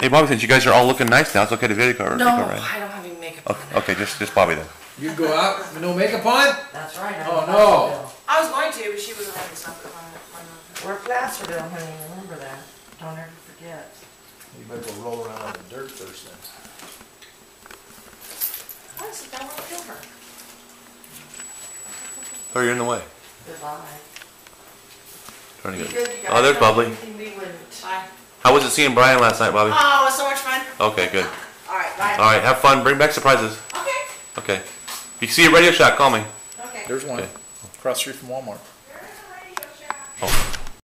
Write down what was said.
Hey, Bobbi, since you guys are all looking nice now, it's okay to video card, No, right? I don't have any makeup on. Okay, okay, just, just Bobbi then. You go out with no makeup on? That's right. I Oh, no. know. I was going to, but she wasn't having stuff at my, my. We're Placerville, honey, remember that. Don't ever forget. You better go roll around in the dirt first then. Why is it that won't kill her? Oh, you're in the way. Goodbye. Trying to You get- good? You Oh, there's know Bubbly. How was it seeing Brian last night, Bobbi? Oh, it was so much fun. Okay, good. All right, bye. All right, have fun. Bring back surprises. Okay, Okay. If you see a Radio Shack, call me. okay. There's one, Okay. across the street from Walmart.